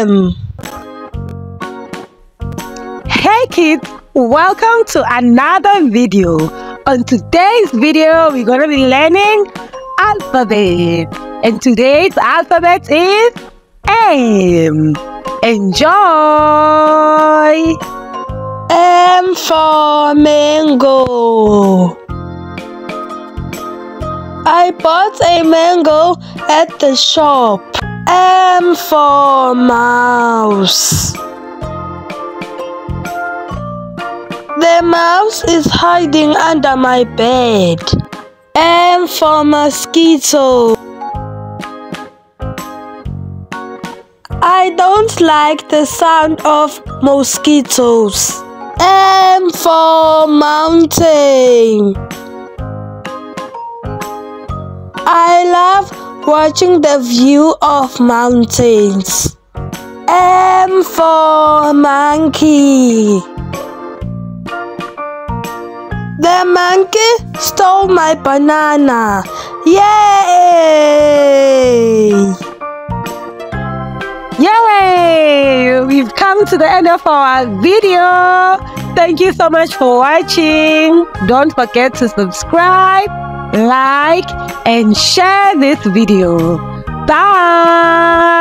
Hey kids, welcome to another video. On today's video, we're going to be learning alphabet. And today's alphabet is M. Enjoy! M for mango. I bought a mango at the shop. M for mouse. The mouse is hiding under my bed. M for mosquito. I don't like the sound of mosquitoes. M for mountain. I love watching the view of mountains. M for monkey. The monkey stole my banana. Yay! Yay! We've come to the end of our video. Thank you so much for watching. Don't forget to subscribe, like, and share this video. Bye!